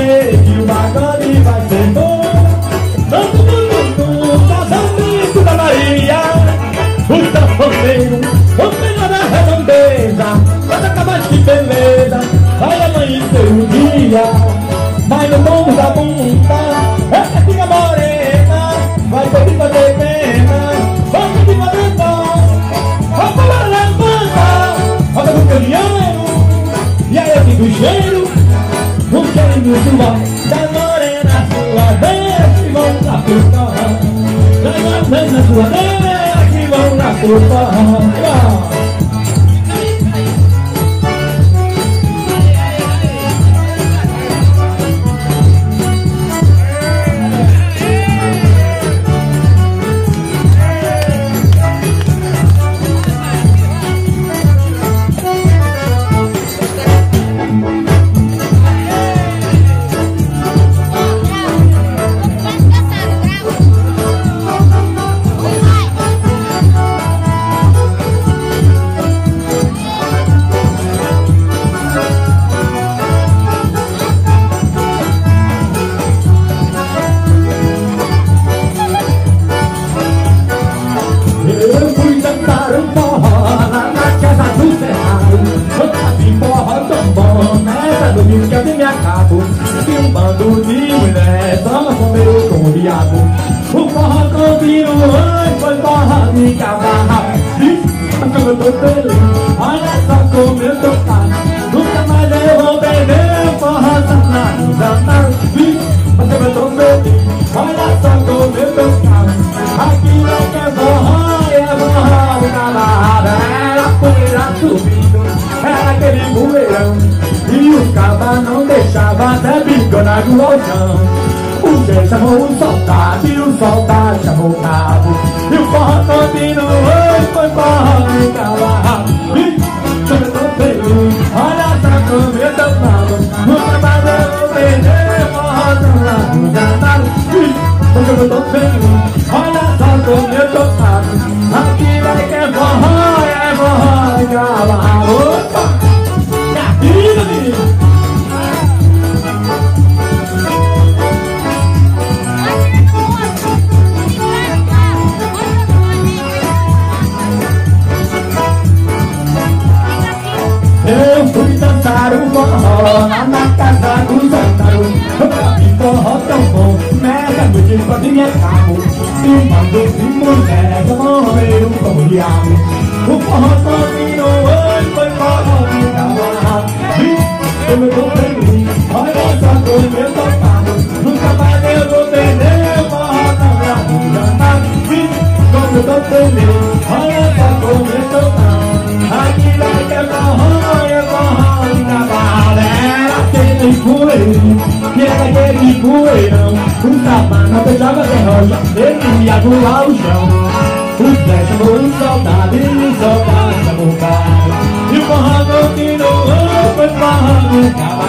que o pagode vai ser bom Todo mundo, casamento da Bahia O sanfoneiro, o melhor da redondeza Quando acabar de beleza, vai amanhecer o dia Mas no bom da bunda, sua vez que vão lá pro que eu me acabo E um bando de mulher só comeu com o diabo O forró continuou, foi forró de Mas como eu tô feliz, olha só como eu tô caro Nunca mais eu vou beber forró danado, Mas como eu tô feliz, olha só como eu tô caro Aqui não quer forró é forró na barrada Era poeira subindo, E o caba não deixava até bicona no alção O Zé chamou o soldado e o soldado chamou o cabo. E o forró continuou e foi forró de cavalo. E eu tô feliz, olha só como eu tô bravo Nunca mais eu vou perder forró do E eu tô feliz, olha só como eu forró na casa do Zantaro Que forró tão bom, nessa noite pode me acabo E um bando de mulher morreram como o diabo O forró continuou O sabana beijava de rocha, ele se o chão. O Zé chamou o soldado e o soldado chamou o cara. E o forró continuou, foi forró o cavalo.